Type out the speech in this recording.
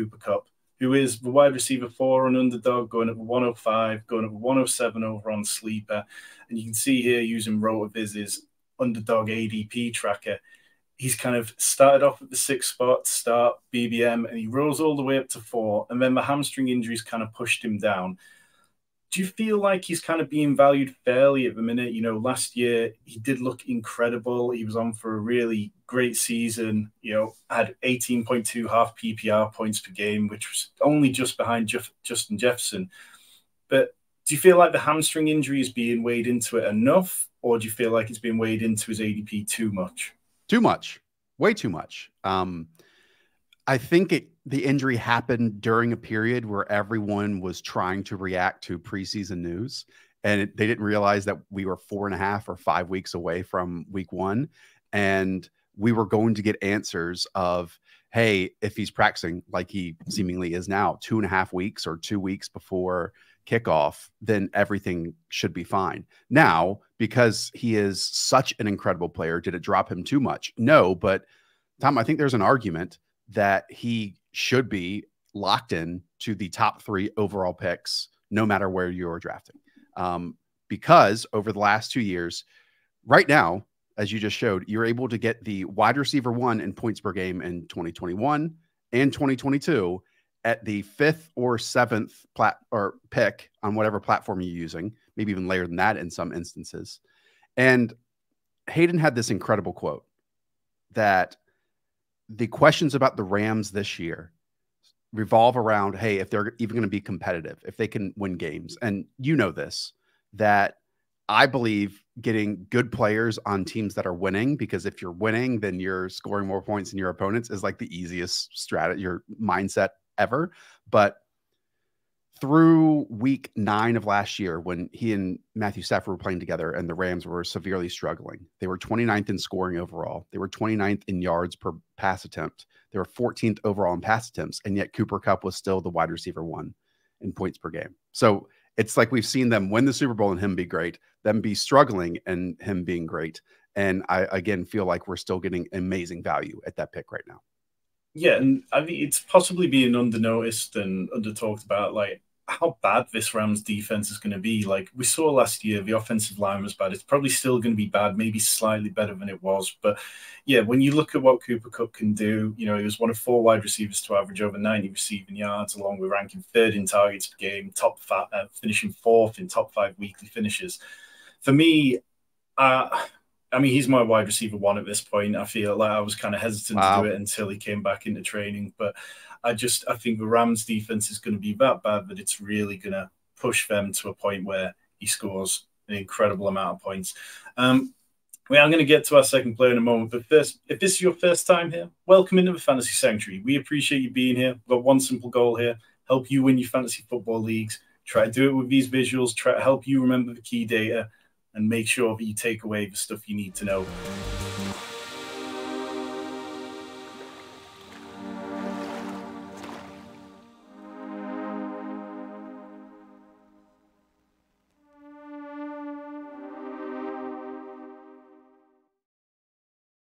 Cooper Kupp, who is the wide receiver four on underdog, going at 105, going at 107 over on sleeper. And you can see here using RotoViz's underdog ADP tracker. He's kind of started off at the sixth spot, start BBM, and he rose all the way up to four. And then the hamstring injuries kind of pushed him down do you feel like he's kind of being valued fairly at the minute? You know, last year he did look incredible. He was on for a really great season. You know, had 18.2 half PPR points per game, which was only just behind Jeff, Justin Jefferson. But do you feel like the hamstring injury is being weighed into it enough, or do you feel like it's being weighed into his ADP too much? Too much, way too much. Um, I think it the injury happened during a period where everyone was trying to react to preseason news and they didn't realize that we were four and a half or five weeks away from week one and we were going to get answers of hey if he's practicing like he seemingly is now two and a half weeks or two weeks before kickoff then everything should be fine now because he is such an incredible player did it drop him too much no but tom i think there's an argument that he should be locked in to the top three overall picks, no matter where you're drafting. Um, because over the last two years, right now, as you just showed, you're able to get the wide receiver one in points per game in 2021 and 2022 at the fifth or seventh plat or pick on whatever platform you're using, maybe even later than that in some instances. And Hayden had this incredible quote that the questions about the Rams this year revolve around hey, if they're even going to be competitive, if they can win games. And you know this, that I believe getting good players on teams that are winning, because if you're winning, then you're scoring more points than your opponents is like the easiest strategy, your mindset ever. But through week nine of last year, when he and Matthew Stafford were playing together and the Rams were severely struggling, they were 29th in scoring overall. They were 29th in yards per pass attempt. They were 14th overall in pass attempts. And yet Cooper Kupp was still the wide receiver one in points per game. So it's like we've seen them win the Super Bowl and him be great, them be struggling and him being great. And I, again, feel like we're still getting amazing value at that pick right now. Yeah, and I mean it's possibly being under noticed and under talked about. Like how bad this Rams defense is going to be. Like we saw last year, the offensive line was bad. It's probably still going to be bad, maybe slightly better than it was. But yeah, when you look at what Cooper Kupp can do, you know, he was one of four wide receivers to average over 90 receiving yards, along with ranking third in targets per game, top five, uh, finishing fourth in top five weekly finishes. For me, uh, I mean, he's my wide receiver one at this point. I feel like I was kind of hesitant wow. to do it until he came back into training, but I just I think the Rams defense is going to be that bad that it's really going to push them to a point where he scores an incredible amount of points. Um, we are going to get to our second player in a moment, but first, if this is your first time here, welcome into the Fantasy Sanctuary. We appreciate you being here. We've got one simple goal here: help you win your fantasy football leagues. Try to do it with these visuals. Try to help you remember the key data and make sure that you take away the stuff you need to know.